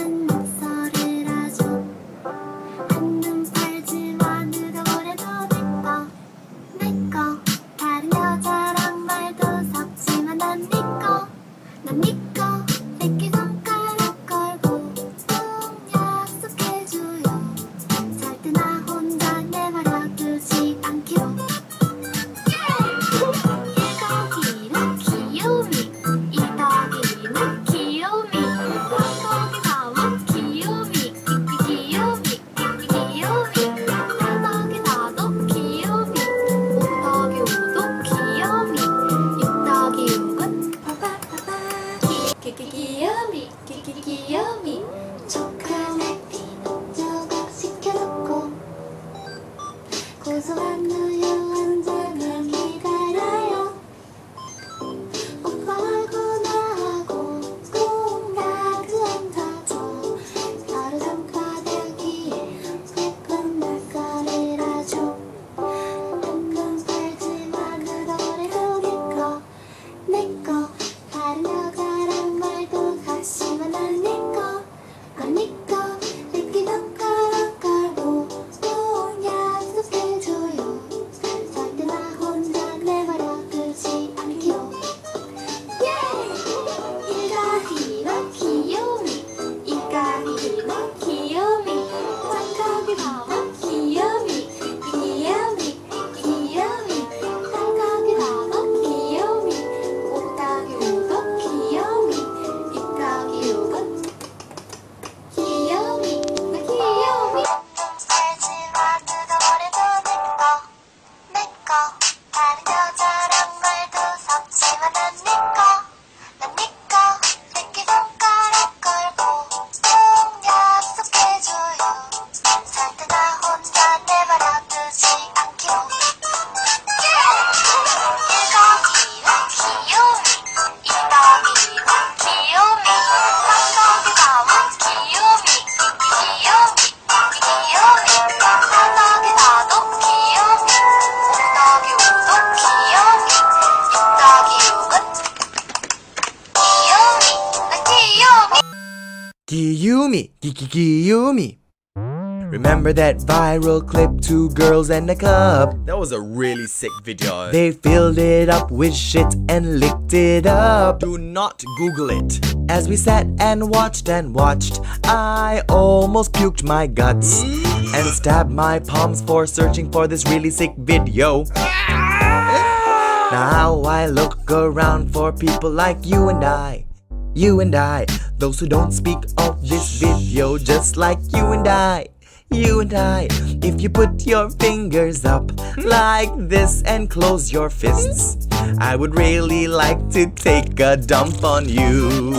Thank you. Thank you. Gwiyomi, Gwiyomi. Remember that viral clip, two girls and a cup? That was a really sick video. They filled it up with shit and licked it up. Do not Google it. As we sat and watched and watched, I almost puked my guts mm. and stabbed my palms for searching for this really sick video. Ah! Now I look around for people like you and I you and I. Those who don't speak of this video, just like you and I, you and I. If you put your fingers up like this and close your fists, I would really like to take a dump on you.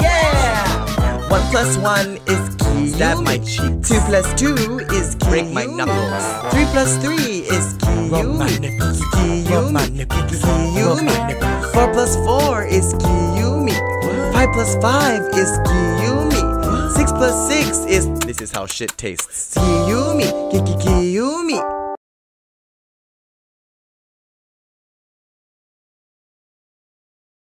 Yeah! One plus one is key. Stab my cheek. Two plus two is key. Break my knuckles. Three plus three is key. Rub my nipples. Key. Rub my nipples. Key. Four plus four is key. 5 plus is Kiyomi. 6 plus 6 is this is how shit tastes. Kiyomi.